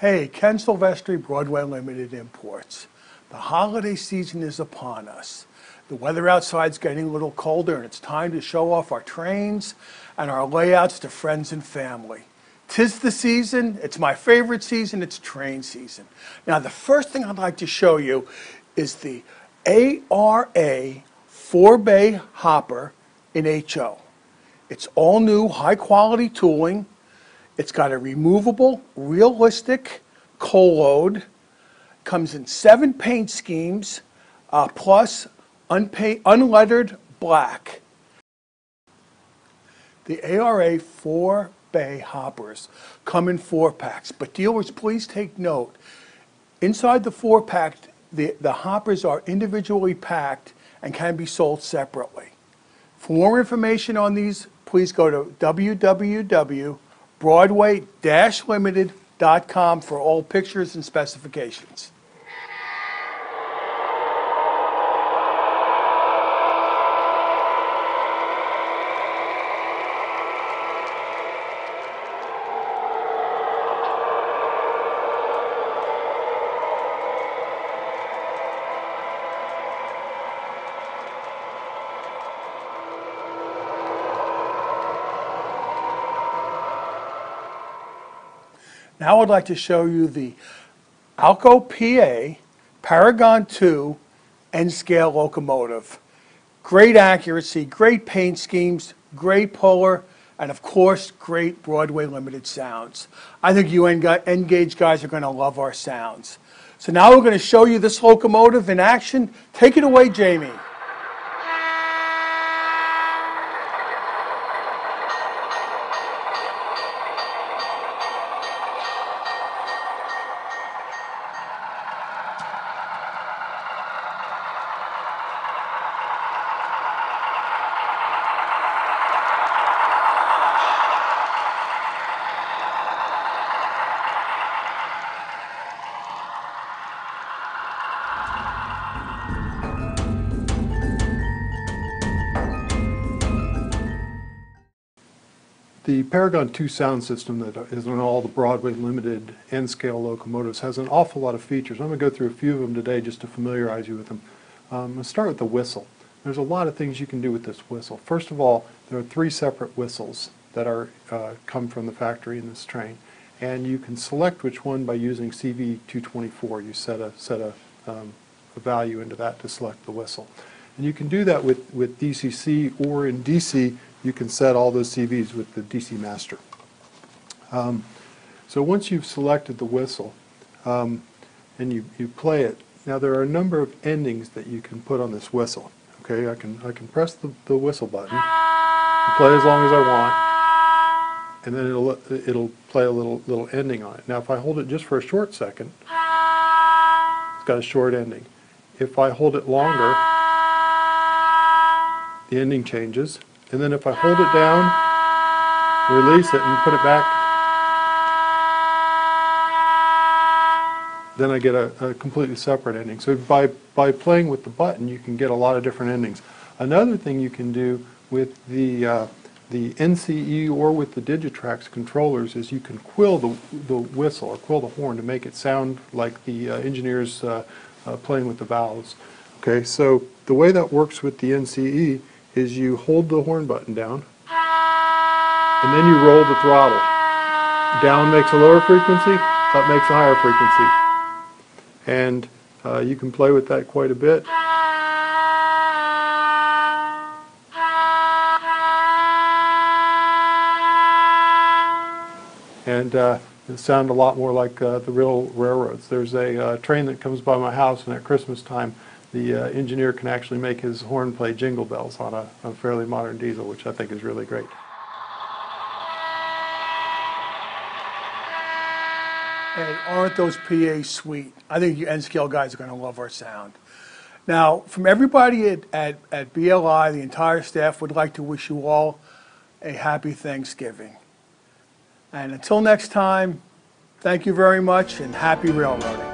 Hey, Ken Silvestri, Broadway Limited Imports. The holiday season is upon us. The weather outside's getting a little colder and it's time to show off our trains and our layouts to friends and family. Tis the season, it's my favorite season, it's train season. Now, the first thing I'd like to show you is the ARA four bay hopper in HO. It's all new, high quality tooling. It's got a removable, realistic coal load. Comes in seven paint schemes, uh, plus unlettered black. The ARA four bay hoppers come in four packs, but dealers, please take note. Inside the four pack, the, the hoppers are individually packed and can be sold separately. For more information on these, please go to www.broadway-limited.com for all pictures and specifications. Now I'd like to show you the Alco PA Paragon 2 N-scale locomotive. Great accuracy, great paint schemes, great puller, and of course, great Broadway limited sounds. I think you N-Gauge guys are going to love our sounds. So now we're going to show you this locomotive in action. Take it away, Jamie. The Paragon 2 sound system that is on all the Broadway Limited N-scale locomotives has an awful lot of features. I'm going to go through a few of them today just to familiarize you with them. Um, I'm going to start with the whistle. There's a lot of things you can do with this whistle. First of all, there are three separate whistles that are uh, come from the factory in this train. And you can select which one by using CV224. You set a, set a, um, a value into that to select the whistle. And you can do that with, with DCC or in DC you can set all those CVs with the DC master. Um, so once you've selected the whistle um, and you, you play it, now there are a number of endings that you can put on this whistle. Okay, I can, I can press the, the whistle button play as long as I want, and then it'll, it'll play a little, little ending on it. Now if I hold it just for a short second, it's got a short ending. If I hold it longer, the ending changes. And then if I hold it down, release it and put it back, then I get a, a, completely separate ending. So by, by playing with the button, you can get a lot of different endings. Another thing you can do with the, uh, the NCE or with the Digitrax controllers is you can quill the, the whistle or quill the horn to make it sound like the uh, engineers uh, uh playing with the valves. Okay, so the way that works with the NCE is you hold the horn button down and then you roll the throttle. Down makes a lower frequency, up makes a higher frequency. And uh, you can play with that quite a bit. And uh, it sound a lot more like uh, the real railroads. There's a uh, train that comes by my house and at Christmas time the uh, engineer can actually make his horn play jingle bells on a, a fairly modern diesel, which I think is really great. And aren't those PA sweet? I think you N-scale guys are going to love our sound. Now, from everybody at, at, at BLI, the entire staff would like to wish you all a happy Thanksgiving. And until next time, thank you very much and happy railroading.